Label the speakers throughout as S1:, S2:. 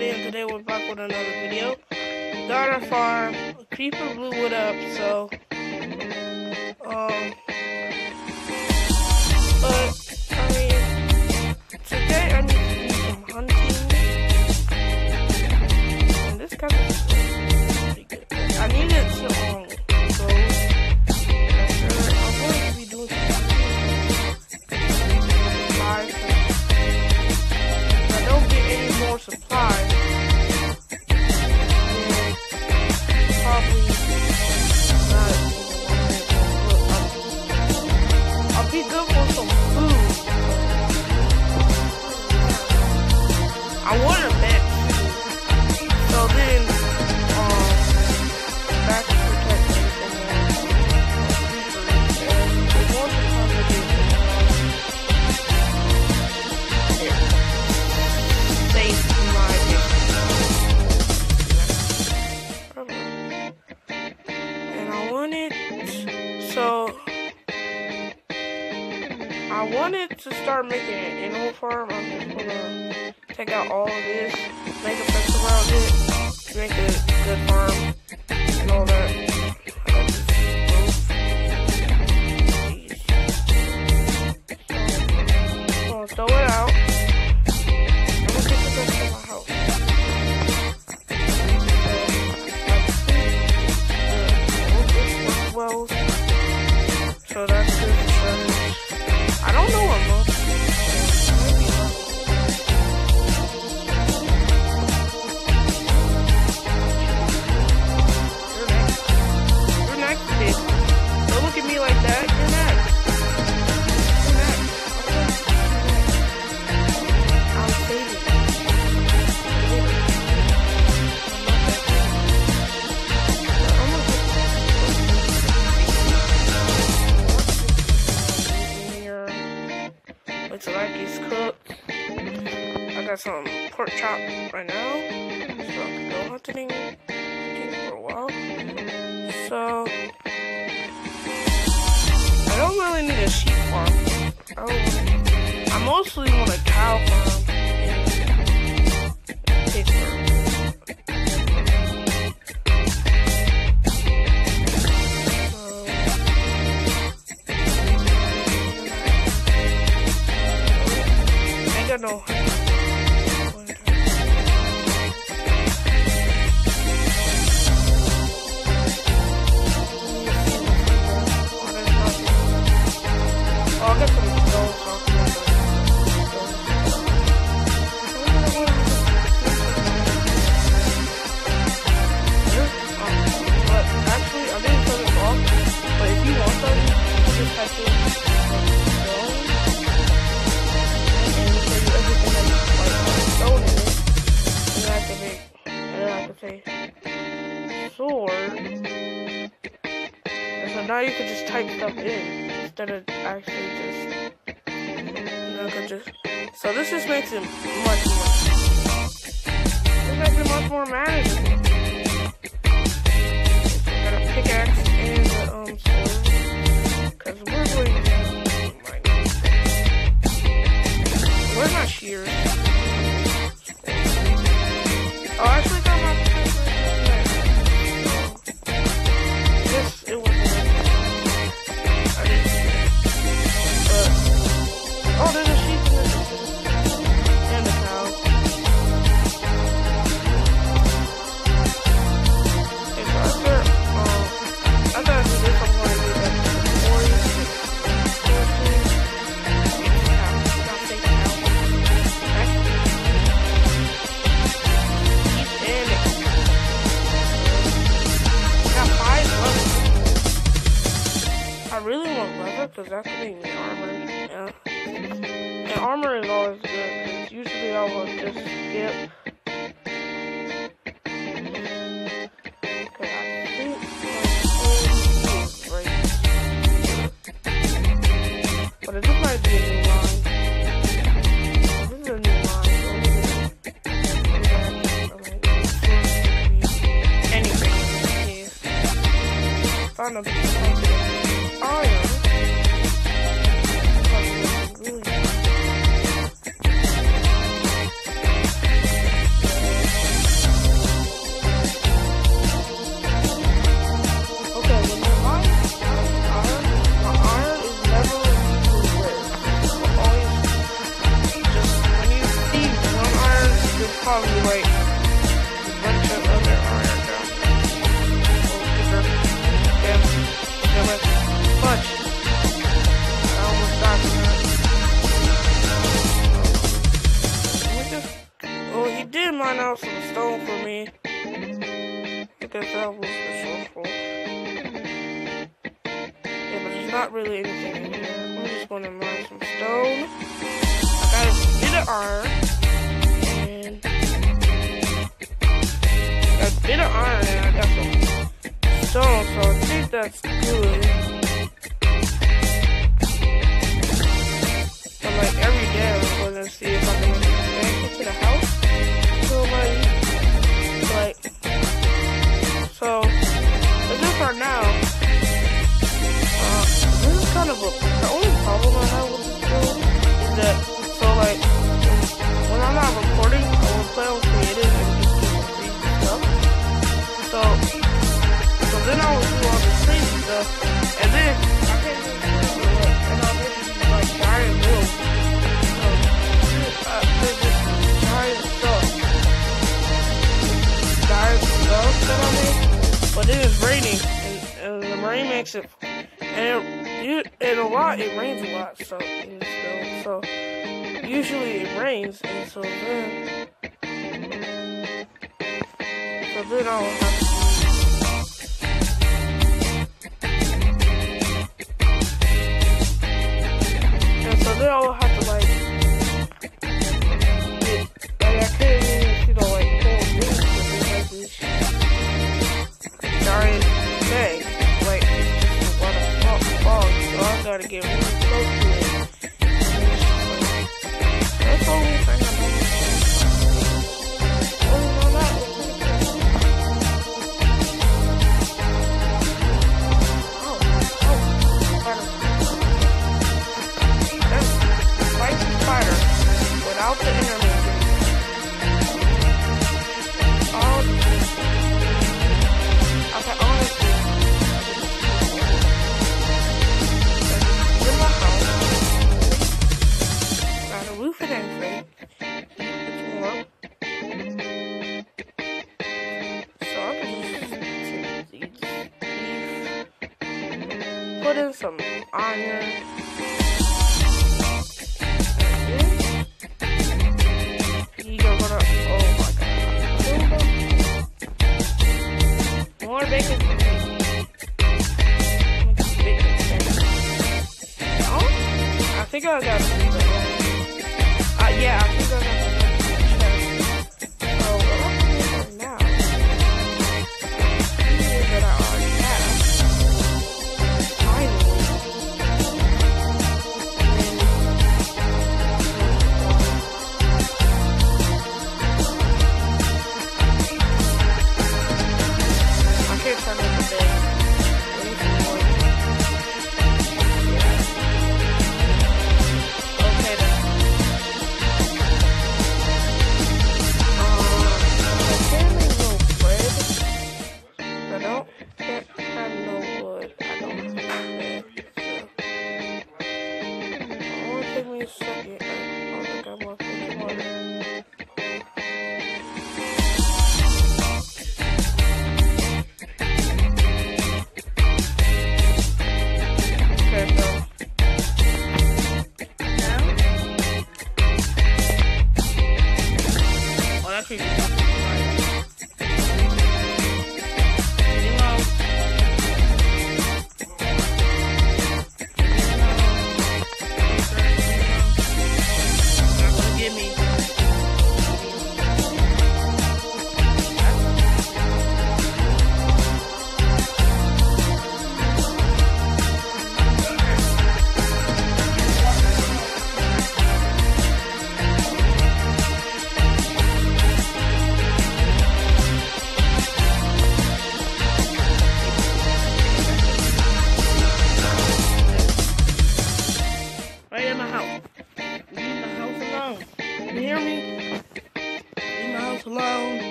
S1: everybody, and today we're back with another video. Got our farm, a creeper blew it up, so, um, but, I mean, today I need to do some hunting, and this kind of so I wanted to start making an animal farm. I'm just gonna take out all of this, make a fence around it, make a good farm and all that. I got Like he's cooked. I got some pork chop right now, so I can go hunting, for a while. So I don't really need a sheep farm. I, I mostly want a cow farm and pig farm. And I can say sword. And so now you can just type stuff in instead of actually just, just. So this just makes it much more. This makes it much more manageable. Got a pickaxe and the um sword. Cause I really want leather because that's gonna make me armor. Yeah. And armor is always good because usually I will just skip. But it just might be a new. This is a new find out some stone for me. Because that was resourceful. Yeah, but there's not really anything in here. I'm just gonna mine some stone. I got a bit of iron. And got a bit of iron and I got some stone, so I think that's good. And then I it and I'll just like giant this giant stuff. Giant that I. But it is raining and, and the rain makes it and it, you, and a lot it rains a lot so. So usually it rains and so then so then have to And so then put in some iron. You're gonna, oh my god. More bacon bacon thing. I think I got yeah,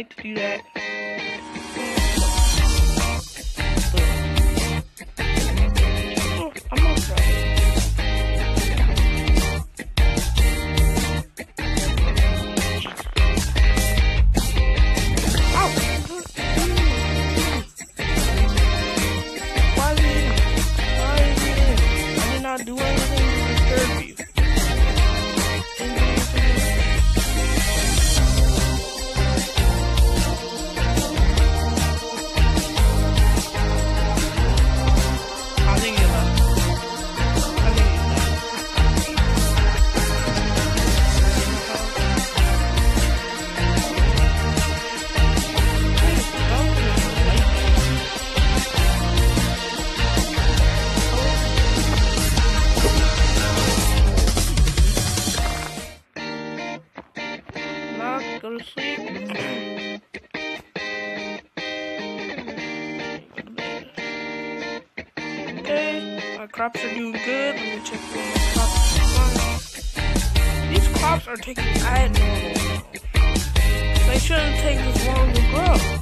S1: like to do that. go to sleep. Okay, my crops are doing good. Let me check the crops. These crops are taking abnormal. They shouldn't take this long to grow.